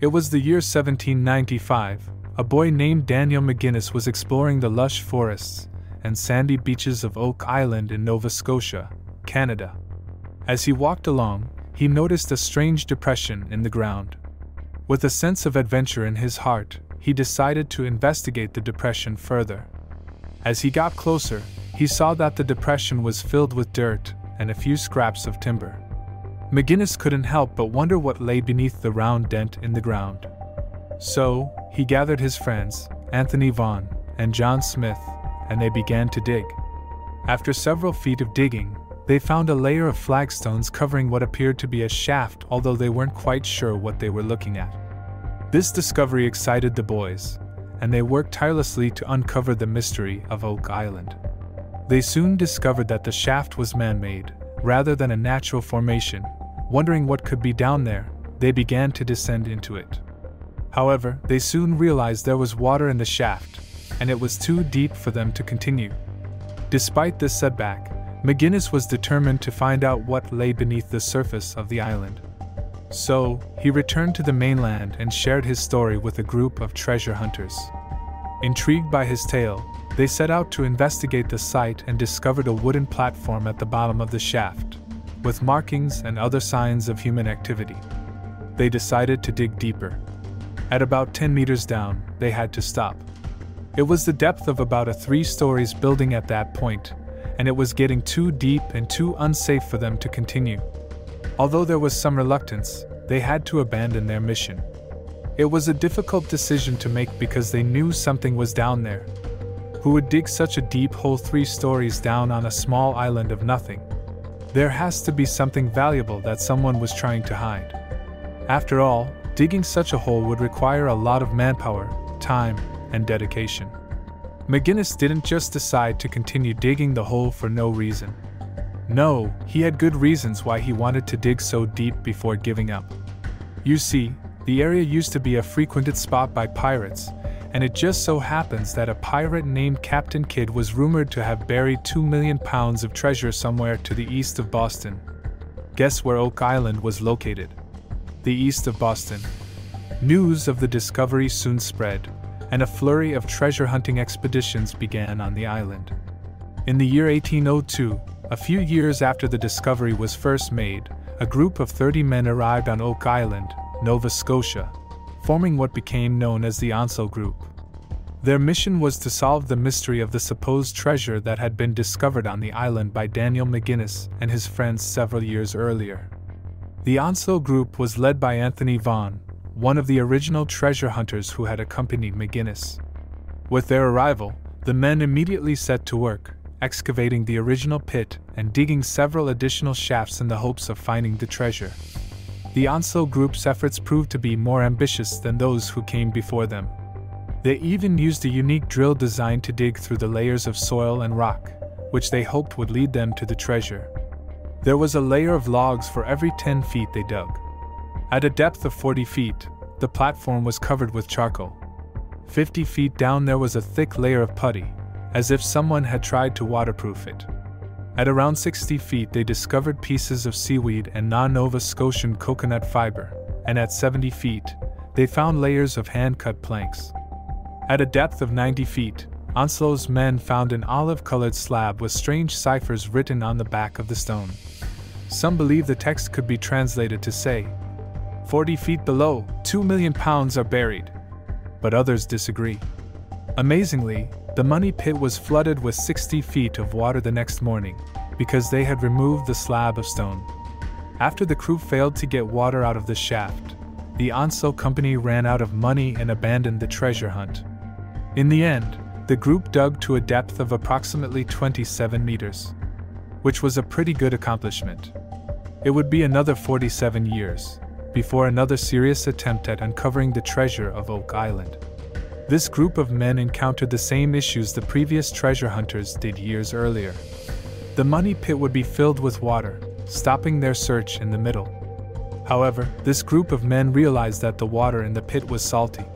It was the year 1795. A boy named Daniel McGinnis was exploring the lush forests and sandy beaches of Oak Island in Nova Scotia, Canada. As he walked along, he noticed a strange depression in the ground. With a sense of adventure in his heart, he decided to investigate the depression further. As he got closer, he saw that the depression was filled with dirt and a few scraps of timber. McGinnis couldn't help but wonder what lay beneath the round dent in the ground. So, he gathered his friends, Anthony Vaughan and John Smith, and they began to dig. After several feet of digging, they found a layer of flagstones covering what appeared to be a shaft, although they weren't quite sure what they were looking at. This discovery excited the boys, and they worked tirelessly to uncover the mystery of Oak Island. They soon discovered that the shaft was man made, rather than a natural formation, Wondering what could be down there, they began to descend into it. However, they soon realized there was water in the shaft, and it was too deep for them to continue. Despite this setback, McGinnis was determined to find out what lay beneath the surface of the island. So, he returned to the mainland and shared his story with a group of treasure hunters. Intrigued by his tale, they set out to investigate the site and discovered a wooden platform at the bottom of the shaft with markings and other signs of human activity. They decided to dig deeper. At about 10 meters down, they had to stop. It was the depth of about a three stories building at that point, and it was getting too deep and too unsafe for them to continue. Although there was some reluctance, they had to abandon their mission. It was a difficult decision to make because they knew something was down there. Who would dig such a deep hole three stories down on a small island of nothing? There has to be something valuable that someone was trying to hide. After all, digging such a hole would require a lot of manpower, time, and dedication. McGinnis didn't just decide to continue digging the hole for no reason. No, he had good reasons why he wanted to dig so deep before giving up. You see, the area used to be a frequented spot by pirates, and it just so happens that a pirate named Captain Kidd was rumored to have buried 2 million pounds of treasure somewhere to the east of Boston. Guess where Oak Island was located? The east of Boston. News of the discovery soon spread, and a flurry of treasure hunting expeditions began on the island. In the year 1802, a few years after the discovery was first made, a group of 30 men arrived on Oak Island, Nova Scotia, forming what became known as the Onslow Group. Their mission was to solve the mystery of the supposed treasure that had been discovered on the island by Daniel McGinnis and his friends several years earlier. The Onslow Group was led by Anthony Vaughan, one of the original treasure hunters who had accompanied McGinnis. With their arrival, the men immediately set to work, excavating the original pit and digging several additional shafts in the hopes of finding the treasure the Onslow Group's efforts proved to be more ambitious than those who came before them. They even used a unique drill designed to dig through the layers of soil and rock, which they hoped would lead them to the treasure. There was a layer of logs for every 10 feet they dug. At a depth of 40 feet, the platform was covered with charcoal. 50 feet down, there was a thick layer of putty, as if someone had tried to waterproof it. At around 60 feet, they discovered pieces of seaweed and non Nova Scotian coconut fiber, and at 70 feet, they found layers of hand cut planks. At a depth of 90 feet, Onslow's men found an olive colored slab with strange ciphers written on the back of the stone. Some believe the text could be translated to say, 40 feet below, 2 million pounds are buried. But others disagree. Amazingly, the money pit was flooded with 60 feet of water the next morning, because they had removed the slab of stone. After the crew failed to get water out of the shaft, the Onslow Company ran out of money and abandoned the treasure hunt. In the end, the group dug to a depth of approximately 27 meters, which was a pretty good accomplishment. It would be another 47 years before another serious attempt at uncovering the treasure of Oak Island. This group of men encountered the same issues the previous treasure hunters did years earlier. The money pit would be filled with water, stopping their search in the middle. However, this group of men realized that the water in the pit was salty.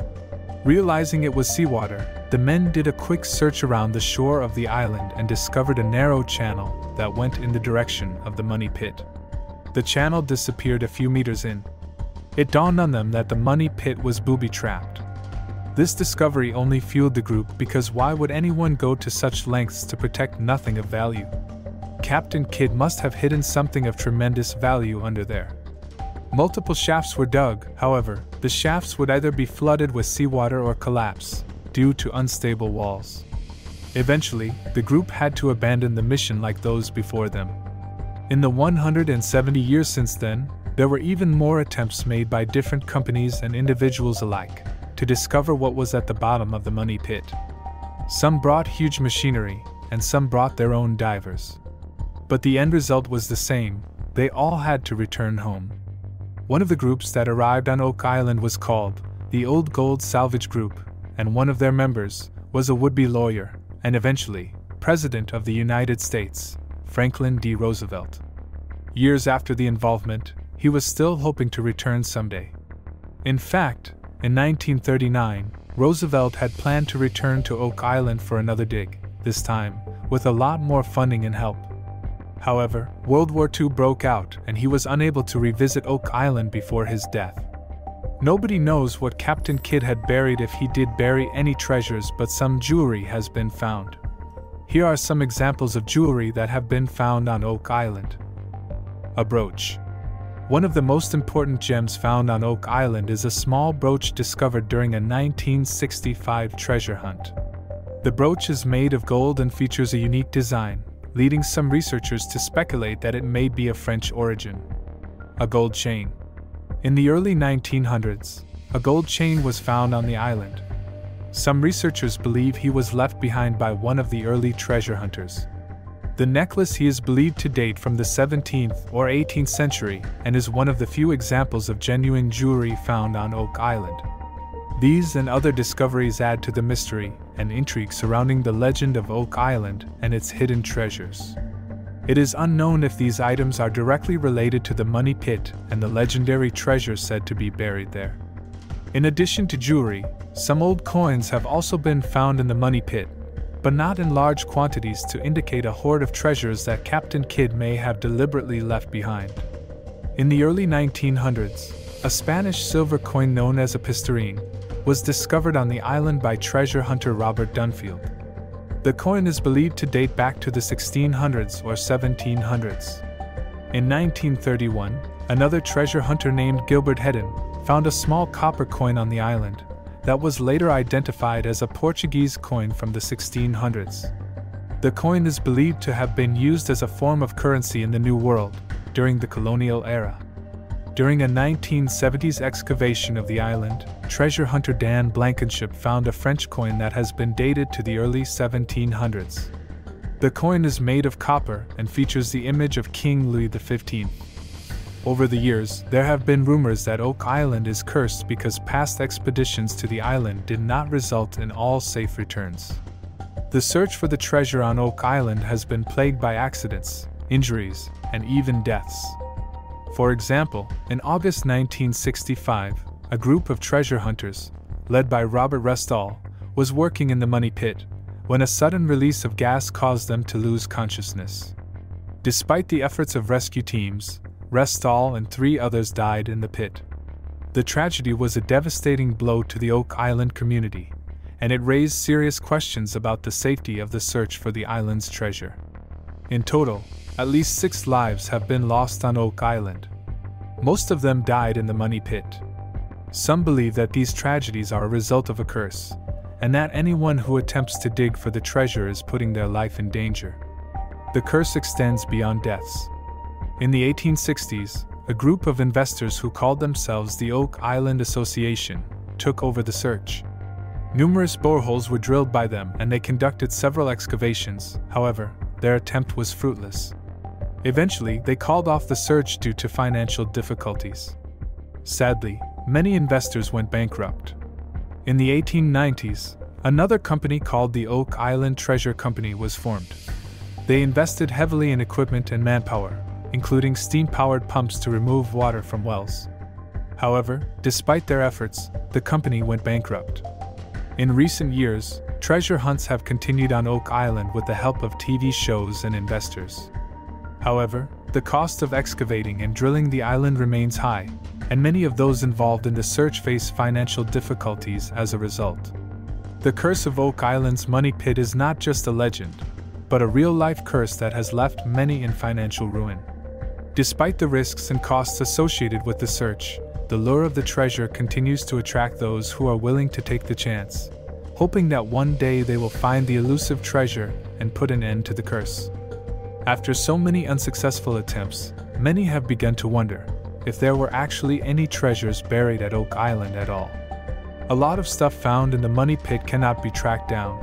Realizing it was seawater, the men did a quick search around the shore of the island and discovered a narrow channel that went in the direction of the money pit. The channel disappeared a few meters in. It dawned on them that the money pit was booby trapped. This discovery only fueled the group because why would anyone go to such lengths to protect nothing of value? Captain Kidd must have hidden something of tremendous value under there. Multiple shafts were dug, however, the shafts would either be flooded with seawater or collapse, due to unstable walls. Eventually, the group had to abandon the mission like those before them. In the 170 years since then, there were even more attempts made by different companies and individuals alike to discover what was at the bottom of the money pit. Some brought huge machinery, and some brought their own divers. But the end result was the same they all had to return home. One of the groups that arrived on Oak Island was called the Old Gold Salvage Group, and one of their members was a would be lawyer and eventually President of the United States, Franklin D. Roosevelt. Years after the involvement, he was still hoping to return someday. In fact, in 1939, Roosevelt had planned to return to Oak Island for another dig, this time, with a lot more funding and help. However, World War II broke out and he was unable to revisit Oak Island before his death. Nobody knows what Captain Kidd had buried if he did bury any treasures, but some jewelry has been found. Here are some examples of jewelry that have been found on Oak Island. A brooch. One of the most important gems found on Oak Island is a small brooch discovered during a 1965 treasure hunt. The brooch is made of gold and features a unique design, leading some researchers to speculate that it may be of French origin. A gold chain. In the early 1900s, a gold chain was found on the island. Some researchers believe he was left behind by one of the early treasure hunters. The necklace he is believed to date from the 17th or 18th century and is one of the few examples of genuine jewelry found on Oak Island. These and other discoveries add to the mystery and intrigue surrounding the legend of Oak Island and its hidden treasures. It is unknown if these items are directly related to the money pit and the legendary treasure said to be buried there. In addition to jewelry, some old coins have also been found in the money pit, but not in large quantities to indicate a hoard of treasures that Captain Kidd may have deliberately left behind. In the early 1900s, a Spanish silver coin known as a pistareen was discovered on the island by treasure hunter Robert Dunfield. The coin is believed to date back to the 1600s or 1700s. In 1931, another treasure hunter named Gilbert Hedden found a small copper coin on the island, that was later identified as a Portuguese coin from the 1600s. The coin is believed to have been used as a form of currency in the New World during the colonial era. During a 1970s excavation of the island, treasure hunter Dan Blankenship found a French coin that has been dated to the early 1700s. The coin is made of copper and features the image of King Louis XV. Over the years, there have been rumors that Oak Island is cursed because past expeditions to the island did not result in all safe returns. The search for the treasure on Oak Island has been plagued by accidents, injuries, and even deaths. For example, in August 1965, a group of treasure hunters, led by Robert Restall, was working in the money pit when a sudden release of gas caused them to lose consciousness. Despite the efforts of rescue teams, Restall and three others died in the pit. The tragedy was a devastating blow to the Oak Island community, and it raised serious questions about the safety of the search for the island's treasure. In total, at least six lives have been lost on Oak Island. Most of them died in the money pit. Some believe that these tragedies are a result of a curse, and that anyone who attempts to dig for the treasure is putting their life in danger. The curse extends beyond deaths. In the 1860s, a group of investors who called themselves the Oak Island Association took over the search. Numerous boreholes were drilled by them and they conducted several excavations, however, their attempt was fruitless. Eventually, they called off the search due to financial difficulties. Sadly, many investors went bankrupt. In the 1890s, another company called the Oak Island Treasure Company was formed. They invested heavily in equipment and manpower, including steam powered pumps to remove water from wells. However, despite their efforts, the company went bankrupt. In recent years, treasure hunts have continued on Oak Island with the help of TV shows and investors. However, The cost of excavating and drilling the island remains high, and many of those involved in the search face financial difficulties as a result. The curse of Oak Island's money pit is not just a legend, but a real life curse that has left many in financial ruin. Despite the risks and costs associated with the search, the lure of the treasure continues to attract those who are willing to take the chance, hoping that one day they will find the elusive treasure and put an end to the curse. After so many unsuccessful attempts, many have begun to wonder if there were actually any treasures buried at Oak Island at all. A lot of stuff found in the money pit cannot be tracked down.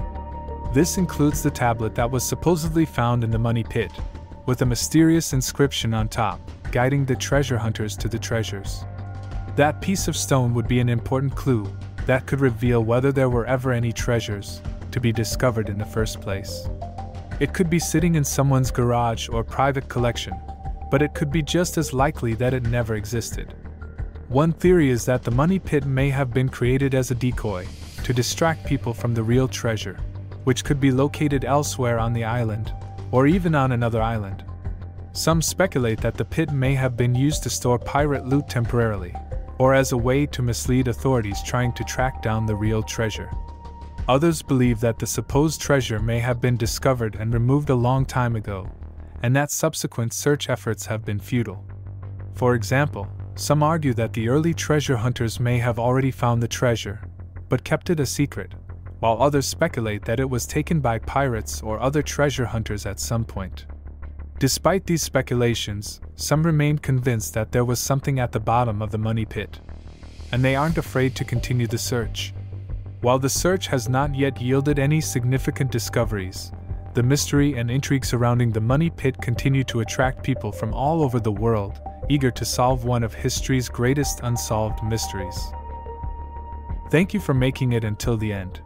This includes the tablet that was supposedly found in the money pit, with a mysterious inscription on top, guiding the treasure hunters to the treasures. That piece of stone would be an important clue that could reveal whether there were ever any treasures to be discovered in the first place. It could be sitting in someone's garage or private collection, but it could be just as likely that it never existed. One theory is that the money pit may have been created as a decoy to distract people from the real treasure, which could be located elsewhere on the island, or even on another island. Some speculate that the pit may have been used to store pirate loot temporarily, or as a way to mislead authorities trying to track down the real treasure. Others believe that the supposed treasure may have been discovered and removed a long time ago, and that subsequent search efforts have been futile. For example, some argue that the early treasure hunters may have already found the treasure, but kept it a secret, while others speculate that it was taken by pirates or other treasure hunters at some point. Despite these speculations, some remain convinced that there was something at the bottom of the money pit, and they aren't afraid to continue the search. While the search has not yet yielded any significant discoveries, the mystery and intrigue surrounding the money pit continue to attract people from all over the world, eager to solve one of history's greatest unsolved mysteries. Thank you for making it until the end.